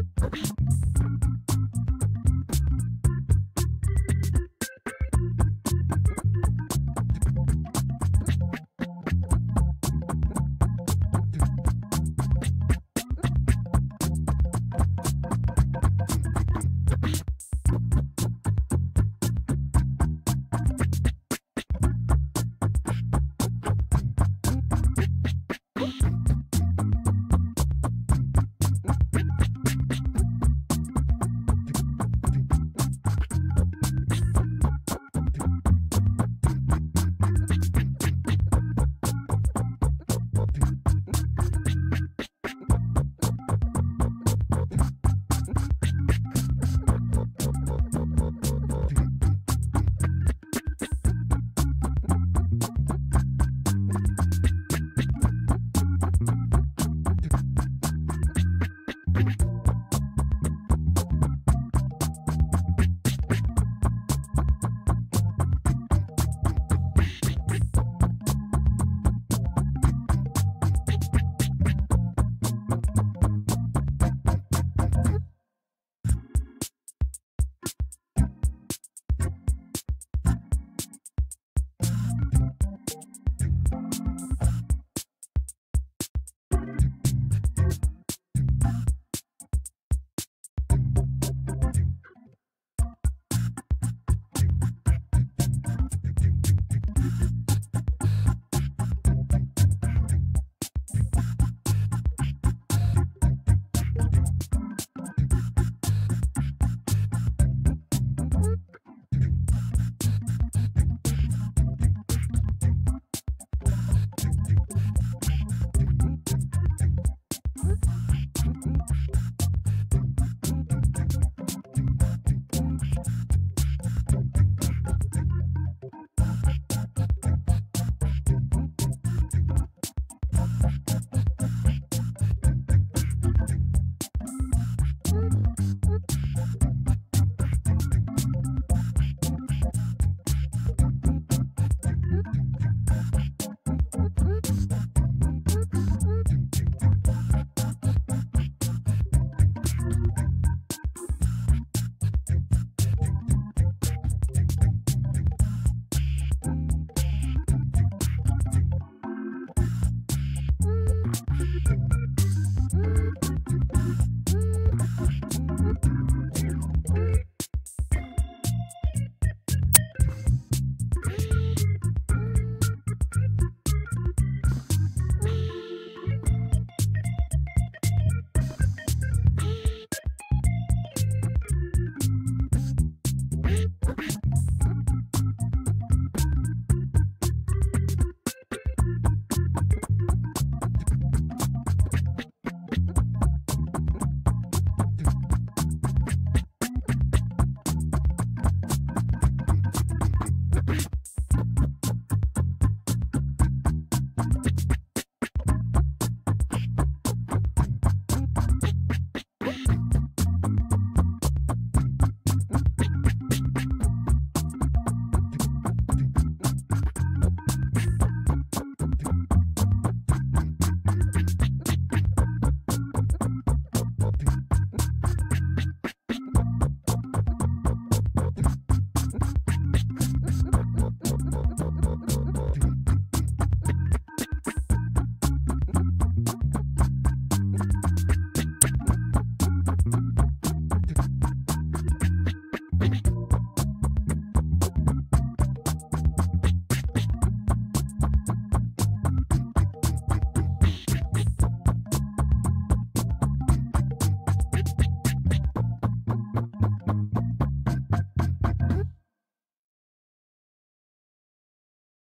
Bye-bye.